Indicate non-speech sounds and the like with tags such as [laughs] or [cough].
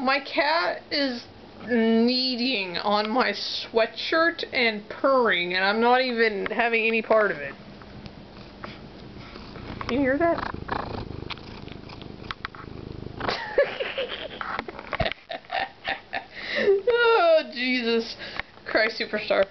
My cat is kneading on my sweatshirt and purring, and I'm not even having any part of it. Can you hear that? [laughs] oh, Jesus Christ Superstar.